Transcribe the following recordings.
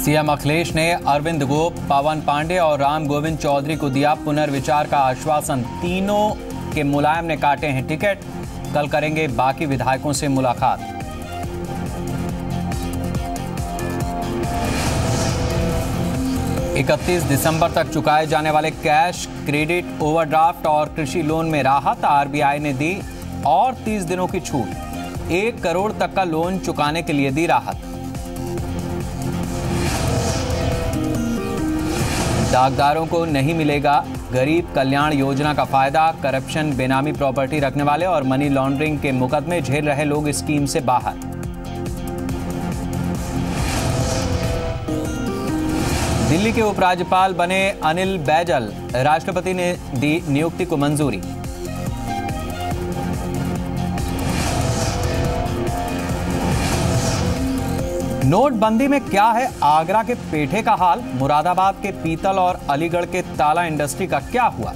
CM Akhilesh ने अरविंद गोप, पवन पांडे और राम गोविंद चौधरी को दिया पुनर्विचार का आश्वासन। तीनों के मुलायम ने काटे हैं टिकट। कल करेंगे बाकी विधायकों से मुलाकात। इकतीस दिसंबर तक चुकाए जाने वाले कैश, क्रेडिट, ओवरड्राफ्ट और कृषि लोन में राहत आरबीआई ने दी और 30 दिनों की छूट। एक करोड़ तक का लोन चुकाने के लिए दी राहत। डाकदारों को नहीं मिलेगा। गरीब कल्याण योजना का फ़ायदा, करप्शन, बेनामी प्रॉपर्टी रखने वाले और मनी लॉन्ड्रिंग के मुकदमे झेल रहे लोग स्कीम से बाहर। दिल्ली के उपराज्यपाल बने अनिल बैजल। राष्ट्रपति ने दी नियुक्ति को मंजूरी। नोटबंदी में क्या है आगरा के पेठे का हाल मुरादाबाद के पीतल और अलीगढ़ के ताला इंडस्ट्री का क्या हुआ?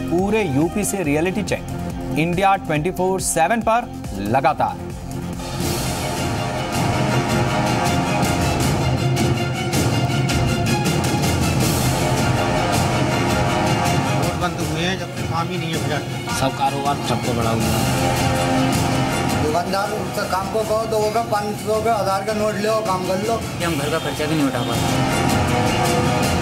पूरे यूपी से रियलिटी चेक इंडिया 24/7 पर लगातार। बंद हुए हैं जब तक काम ही नहीं है सब कारोबार सबको बढ़ा हुआ है दुकानदार उससे काम को कहो तो वो का पाँच सौ का हज़ार का नोट लो काम कर लो। कि हम घर का खर्चा भी नहीं उठा पाते।